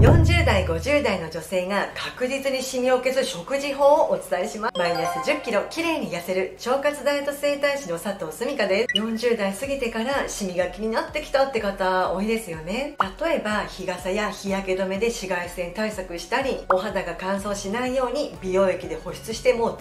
40代50代の女性が確実にシミを消す食事法をお伝えします。マイナス1 0キロ綺麗に痩せる腸活ダイエット整体師の佐藤澄香です。40代過ぎてからシミが気になってきたって方多いですよね。例えば日傘や日焼け止めで紫外線対策したりお肌が乾燥しないように美容液で保湿しても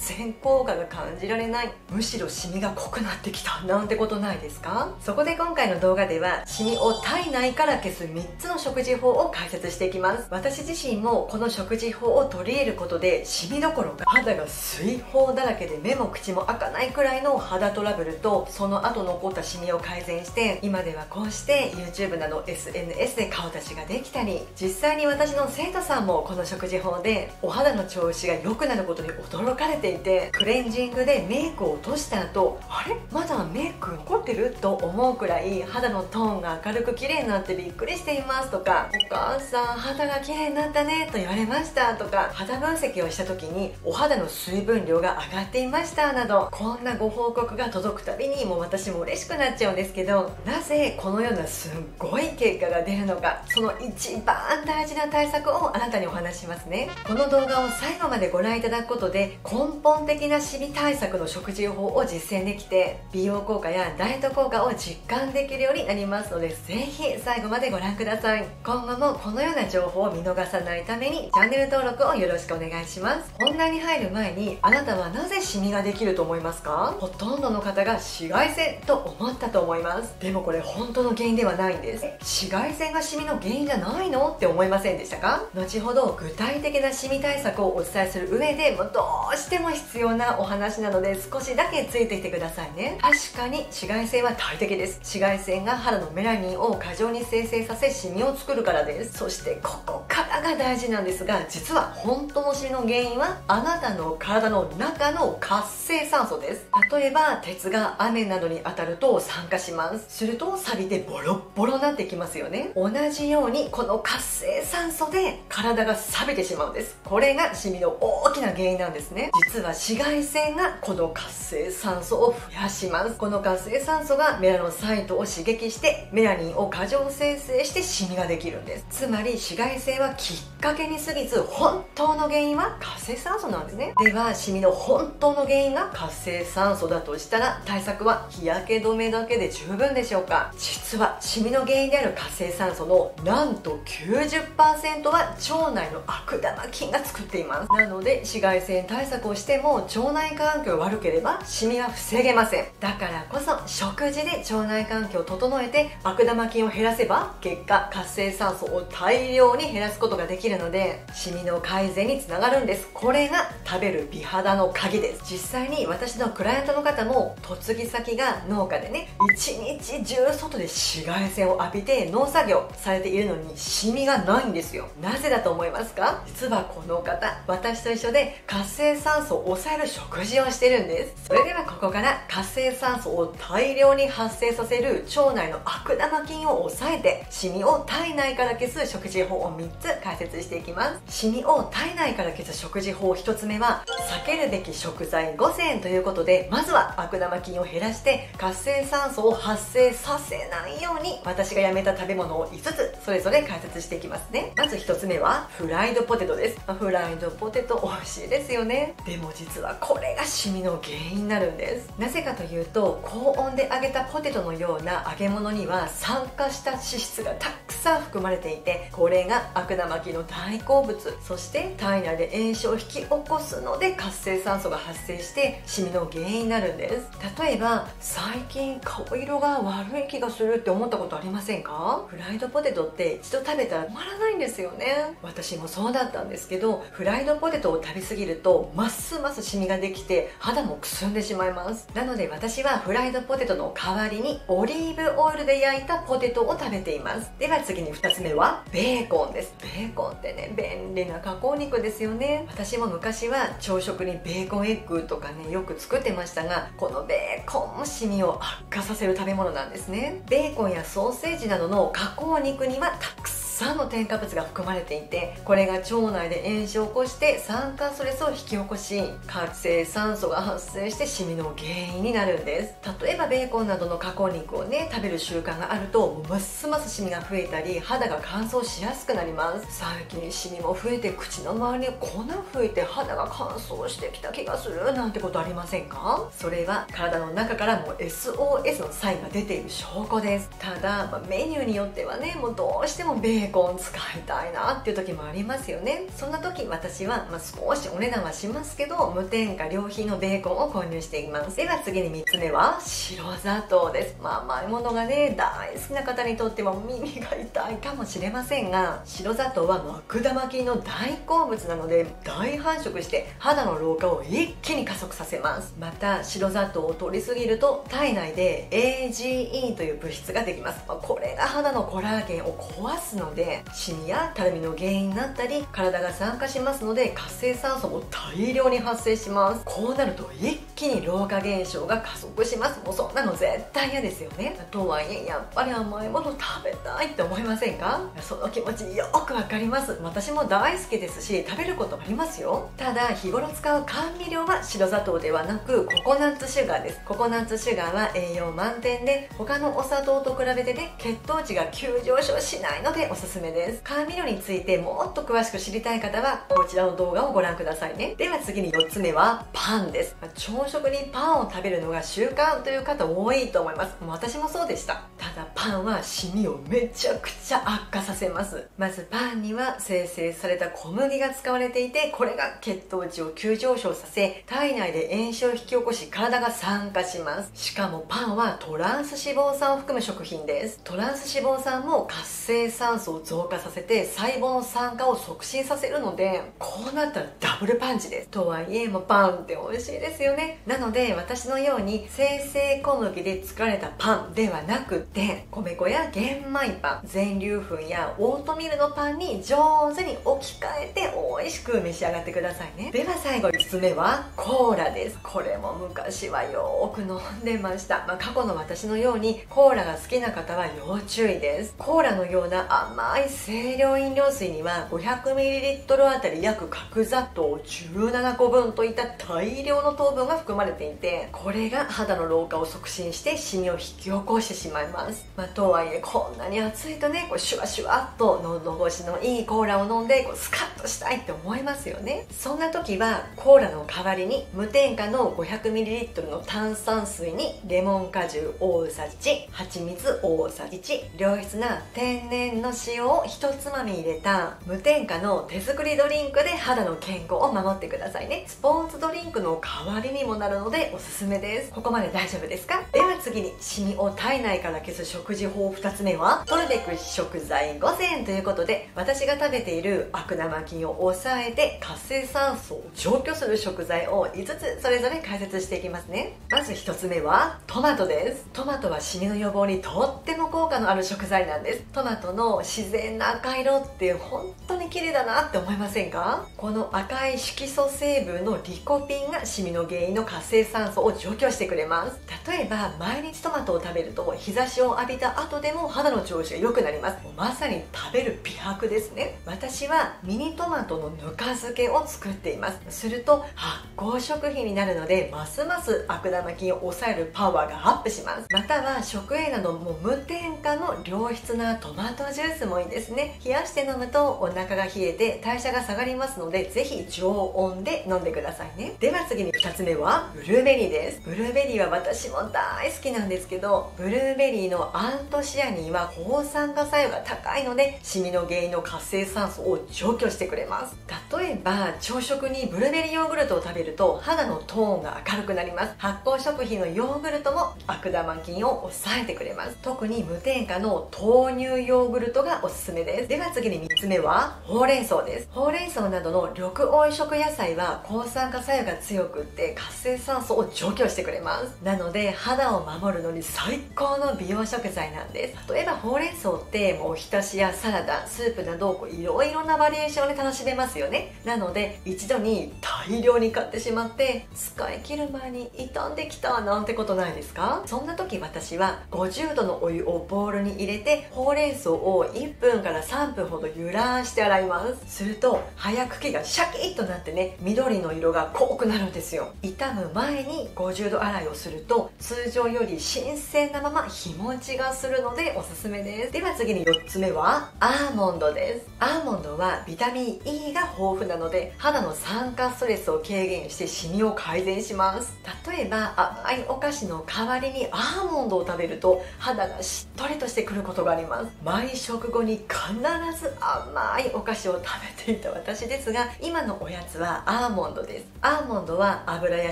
全然効果が感じられない。むしろシミが濃くなってきた。なんてことないですか？そこで今回の動画ではシミを体内から消す3つの食事法を解説していきます。私自身もこの食事法を取り入れることでシミどころか肌が水泡だらけで目も口も開かないくらいの肌トラブルとその後残ったシミを改善して今ではこうして YouTube など SNS で顔出しができたり実際に私の生徒さんもこの食事法でお肌の調子が良くなることに驚かれていてクレンジングでメイクを落とした後あれ？まだメイク残ってる？と思うくらい肌のトーンが明るく綺麗になってびっくりしていますとかお母さん肌が綺麗になったねと言われましたとか肌分析をした時にお肌の水分量が上がっていましたなどこんなご報告が届くたびにもう私も嬉しくなっちゃうんですけどなぜこのようなすっごい結果が出るのかその一番大事な対策をあなたにお話しますね。この動画を最後までご覧いただくことで根本的なシミ対策の食事法を実践できて美容効果やダイエット効果を実感できるようになりますのでぜひ最後までご覧ください。今後もこののような情報を見逃さないためにチャンネル登録をよろしくお願いします。本題に入る前にあなたはなぜシミができると思いますか？ほとんどの方が紫外線と思ったと思います。でもこれ本当の原因ではないんです。紫外線がシミの原因じゃないのって思いませんでしたか？後ほど具体的なシミ対策をお伝えする上でもうどうしても必要なお話なので少しだけついてきてくださいね。確かに紫外線は大敵です。紫外線が肌のメラニンを過剰に生成させシミを作るからです。そしてここ。が大事なんですが実は本当のシミの原因はあなたの体の中の活性酸素です。例えば鉄が雨などに当たると酸化します。すると錆びてボロッボロになってきますよね。同じようにこの活性酸素で体が錆びてしまうんです。これがシミの大きな原因なんですね。実は紫外線がこの活性酸素を増やします。この活性酸素がメラノサイトを刺激してメラニンを過剰生成してシミができるんです。つまり紫外線はきっかけに過ぎず本当の原因は活性酸素なんですね。ではシミの本当の原因が活性酸素だとしたら対策は日焼け止めだけで十分でしょうか？実はシミの原因である活性酸素のなんと90%は腸内の悪玉菌が作っています。なので紫外線対策をしても腸内環境が悪ければシミは防げません。だからこそ食事で腸内環境を整えて悪玉菌を減らせば結果活性酸素を大量に減らすことができるのでシミの改善につながるんです。これが食べる美肌の鍵です。実際に私のクライアントの方も嫁ぎ先が農家でね一日中外で紫外線を浴びて農作業されているのにシミがないんですよ。なぜだと思いますか？実はこの方私と一緒で活性酸素を抑える食事をしてるんです。それではここから活性酸素を大量に発生させる腸内の悪玉菌を抑えてシミを体内から消す食事法を3つ解説していきます。シミを体内から消す食事法1つ目は避けるべき食材5選ということでまずは悪玉菌を減らして活性酸素を発生させないように私がやめた食べ物を5つそれぞれ解説していきますね。まず1つ目はフライドポテトです、ま、フライドポテト美味しいですよね。でも実はこれがシミの原因になるんです。なぜかというと高温で揚げたポテトのような揚げ物には酸化した脂質がたくさん含まれていてこれが悪玉菌の大好物そして体内で炎症を引き起こすので活性酸素が発生してシミの原因になるんです。例えば最近顔色が悪い気がするって思ったことありませんか？フライドポテトって一度食べたら止まらないんですよね。私もそうだったんですけどフライドポテトを食べ過ぎるとますますシミができて肌もくすんでしまいます。なので私はフライドポテトの代わりにオリーブオイルで焼いたポテトを食べています。では次に2つ目はベーコンです。ベベーコンってね便利な加工肉ですよね。私も昔は朝食にベーコンエッグとかねよく作ってましたがこのベーコンもシミを悪化させる食べ物なんですね。ベーコンやソーセージなどの加工肉にはたくさんさんの添加物が含まれていてこれが腸内で炎症を起こして酸化ストレスを引き起こし活性酸素が発生してシミの原因になるんです。例えばベーコンなどの加工肉をね食べる習慣があるとますますシミが増えたり肌が乾燥しやすくなります。最近シミも増えて口の周りに粉吹いて肌が乾燥してきた気がするなんてことありませんか？それは体の中からも SOS のサインが出ている証拠です。ただ、まあ、メニューによってはねもうどうしてもベーコン使いたいなっていう時もありますよね。そんな時私は、まあ、少しお値段はしますけど無添加良品のベーコンを購入しています。では次に3つ目は白砂糖です。まあ甘いものがね大好きな方にとっては耳が痛いかもしれませんが白砂糖は悪玉菌の大好物なので大繁殖して肌の老化を一気に加速させます。また白砂糖を取りすぎると体内で AGE という物質ができます。まこれが肌のコラーゲンを壊すのででシミやたるみの原因になったり体が酸化しますので活性酸素も大量に発生します。こうなると一気に老化現象が加速します。もうそんなの絶対嫌ですよね。とはいえやっぱり甘いもの食べたいって思いませんか？その気持ちよくわかります。私も大好きですし食べることありますよ。ただ日頃使う甘味料は白砂糖ではなくココナッツシュガーです。ココナッツシュガーは栄養満点で他のお砂糖と比べてね血糖値が急上昇しないのでおすすめです。甘味料についてもっと詳しく知りたい方はこちらの動画をご覧くださいね。では次に4つ目はパンです。ま朝食にパンを食べるのが習慣という方多いと思います。私もそうでした。ただパンはシミをめちゃくちゃ悪化させます。まずパンには生成された小麦が使われていてこれが血糖値を急上昇させ体内で炎症を引き起こし体が酸化します。しかもパンはトランス脂肪酸を含む食品です。トランス脂肪酸も活性酸素を増加させて細胞の酸化を促進させるのでこうなったらダブルパンチです。とはいえもうパンって美味しいですよね。なので私のように生成小麦で作られたパンではなくて米粉や玄米パン全粒粉やオートミールのパンに上手に置き換えて美味しく召し上がってくださいね。では最後5つ目はコーラです。これも昔はよく飲んでました、まあ、過去の私のようにコーラが好きな方は要注意です。コーラのような甘い清涼飲料水には 500ml あたり約角砂糖17個分といった大量の糖分が含まれていてこれが肌の老化を促進してシミを引き起こしてしまいます、まあ、とはいえこんなに暑いとねこうシュワシュワっと喉越しのいいコーラを飲んでこうスカッとしたいって思いますよね。そんな時はコーラの代わりに無添加の 500ml の炭酸水にレモン果汁大さじ1蜂蜜大さじ1良質な天然の塩を1つまみ入れた無添加の手作りドリンクで肌の健康を守ってくださいね。スポーツドリンクの代わりにもなるのでおすすめです。ここまで大丈夫ですか？では次にシミを体内から消す食事法2つ目は取るべく食材5選ということで私が食べている悪玉菌を抑えて活性酸素を除去する食材を5つそれぞれ解説していきますね。まず1つ目はトマトです。トマトはシミの予防にとっても効果のある食材なんです。トマトの自然な赤色って本当に綺麗だなって思いませんか？この赤い色素成分のリコピンがシミの原因の活性酸素を除去してくれます。例えば毎日トマトを食べると日差しを浴びた後でも肌の調子が良くなります。まさに食べる美白ですね。私はミニトマトのぬか漬けを作っています。すると発酵食品になるのでますます悪玉菌を抑えるパワーがアップします。または食塩なども無添加の良質なトマトジュースもいいですね。冷やして飲むとお腹が冷えて代謝が下がりますのでぜひ常温で飲んでくださいね。では次に2つ目はブルーベリーです。ブルーベリーは私も大好きなんですけどブルーベリーのアントシアニンは抗酸化作用が高いのでシミの原因の活性酸素を除去してくれます。例えば朝食にブルーベリーヨーグルトを食べると肌のトーンが明るくなります。発酵食品のヨーグルトも悪玉菌を抑えてくれます。特に無添加の豆乳ヨーグルトがおすすめです。では次に3つ目はほうれん草です。ほうれん草などの緑黄色野菜は抗酸化作用が強くって活性酸素を除去してくれます。なので肌を守るのに最高の美容食材なんです。例えばほうれん草ってもう浸しやサラダスープなどいろいろなバリエーションで楽しめますよね。なので一度に大量に買ってしまって使い切る前に傷んできたなんてことないですか？そんな時私は50度のお湯をボウルに入れてほうれん草を1 1分から3分ほど揺らして洗います。すると早茎がシャキッとなってね緑の色が濃くなるんですよ。傷む前に50度洗いをすると通常より新鮮なまま日持ちがするのでおすすめです。では次に4つ目はアーモンドです。アーモンドはビタミン E が豊富なので肌の酸化ストレスを軽減してシミを改善します。例えば甘いお菓子の代わりにアーモンドを食べると肌がしっとりとしてくることがあります。毎食後に必ず甘いお菓子を食べていた私ですが今のおやつはアーモンドです。アーモンドは油や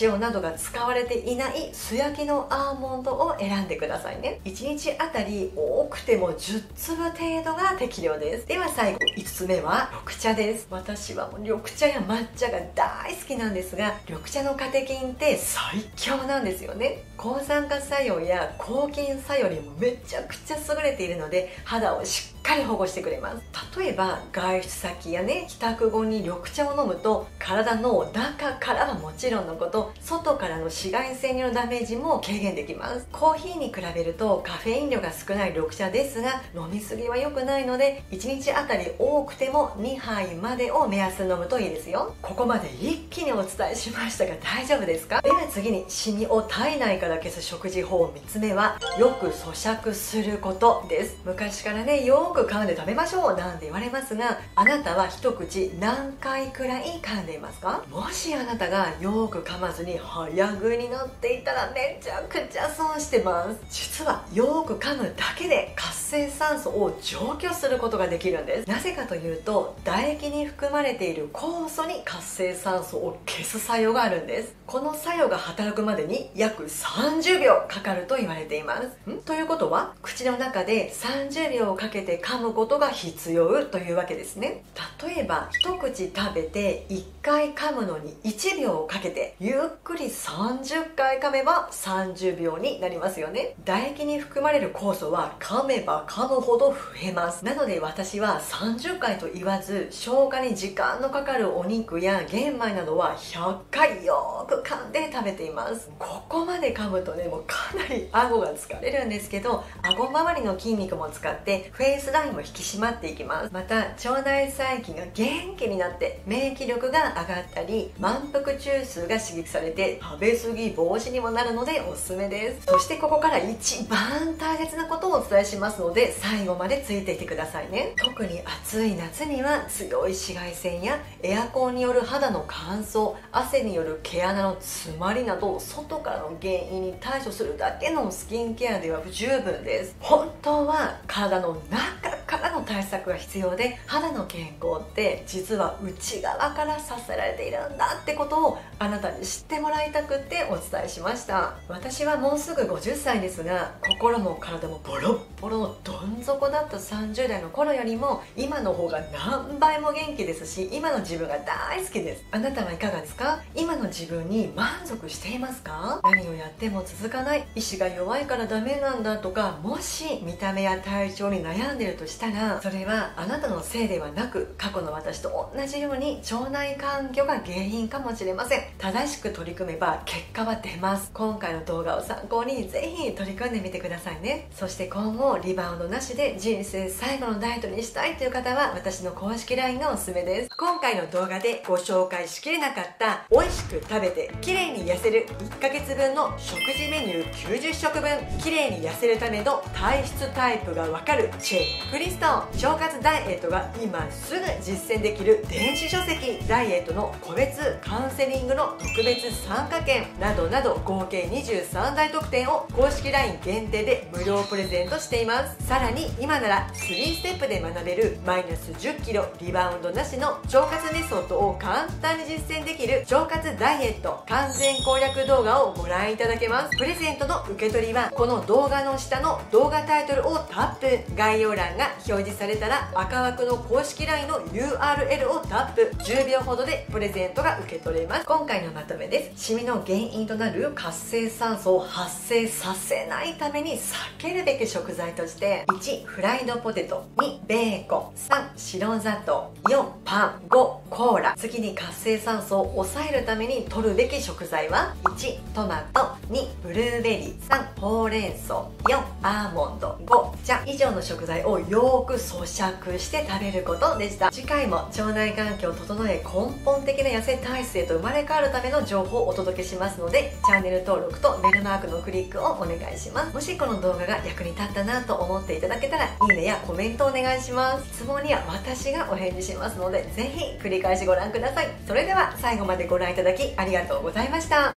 塩などが使われていない素焼きのアーモンドを選んでくださいね。1日あたり多くても10粒程度が適量です。では最後5つ目は緑茶です。私はもう緑茶や抹茶が大好きなんですが緑茶のカテキンって最強なんですよね。抗酸化作用や抗菌作用にもめちゃくちゃ優れているので肌をしっかり保護してくれます。例えば外出先やね帰宅後に緑茶を飲むと体の中からはもちろんのこと外からの紫外線によるダメージも軽減できます。コーヒーに比べるとカフェイン量が少ない緑茶ですが飲みすぎは良くないので1日あたり多くても2杯までを目安に飲むといいですよ。ここまで一気にお伝えしましたが大丈夫ですか？では次にシミを体内から消す食事法3つ目はよく咀嚼することです。昔からねよく噛んで食べましょうなんて言われますがあなたは一口何回くらい噛んでいますか？もしあなたがよく噛まずに早食いになっていたらめちゃくちゃ損してます。実はよく噛むだけで活性酸素を除去することができるんです。なぜかというと唾液に含まれている酵素に活性酸素を消す作用があるんです。この作用が働くまでに約30秒かかると言われています。ということは口の中で30秒かけて噛むことが必要というわけですね。例えば一口食べて1回噛むのに1秒かけてゆっくり30回噛めば30秒になりますよね。唾液に含まれる酵素は噛めば噛むほど増えます。なので私は30回と言わず消化に時間のかかるお肉や玄米などは100回よく噛んで食べています。ここまで噛むとねもうかなり顎が疲れるんですけど顎周りの筋肉も使ってフェイスラインも引き締まっていきます。また腸内細菌が元気になって免疫力が上がったり満腹中枢が刺激されて食べ過ぎ防止にもなるのでおすすめです。そしてここから一番大切なことをお伝えしますので最後までついていてくださいね。特に暑い夏には強い紫外線やエアコンによる肌の乾燥汗による毛穴の詰まりなど外からの原因に対処するだけのスキンケアでは不十分です。本当は体の中からの対策が必要で肌の健康って実は内側から支えられているんだってことをあなたに知ってもらいたくてお伝えしました。私はもうすぐ50歳ですが心も体もボロッボロのどん底だった30代の頃よりも今の方が何倍も元気ですし今の自分が大好きです。あなたはいかがですか？今の自分に満足していますか？何をやっても続かない。意志が弱いからダメなんだとかもし見た目や体調に悩んでるとしたらそれはあなたのせいではなく過去の私と同じように腸内環境が原因かもしれません。正しく取り組めば結果は出ます。今回の動画を参考にぜひ取り組んでみてくださいね。そして今後リバウンドなしで人生最後のダイエットにしたいという方は私の公式 LINE がおすすめです今回の動画でご紹介しきれなかった美味しく食べて綺麗に痩せる1ヶ月分の食事メニュー90食分綺麗に痩せるための体質タイプがわかるチェックリスト腸活ダイエットが今すぐ実践できる電子書籍ダイエットの個別カウンセリングの特別参加券などなど合計23大特典を公式 LINE 限定で無料プレゼントしています。います。さらに今なら3ステップで学べるマイナス1 0キロリバウンドなしの腸活メソッドを簡単に実践できる腸活ダイエット完全攻略動画をご覧いただけます。プレゼントの受け取りはこの動画の下の動画タイトルをタップ。概要欄が表示されたら赤枠の公式 LINE の URL をタップ。10秒ほどでプレゼントが受け取れます。今回のまとめです。シミの原因となる活性酸素を発生させないために避けるべき食材として1フライドポテト2ベーコン3白砂糖4パン5コーラ。次に活性酸素を抑えるために取るべき食材は1トマト2ブルーベリー3ほうれん草4アーモンド5じゃ以上の食材をよーく咀嚼して食べることでした。次回も腸内環境を整え根本的な痩せ体質へと生まれ変わるための情報をお届けしますのでチャンネル登録とベルマークのクリックをお願いします。もしこの動画が役に立ったなと思っていただけたらいいねやコメントお願いします。質問には私がお返事しますのでぜひ繰り返しご覧ください。それでは最後までご覧いただきありがとうございました。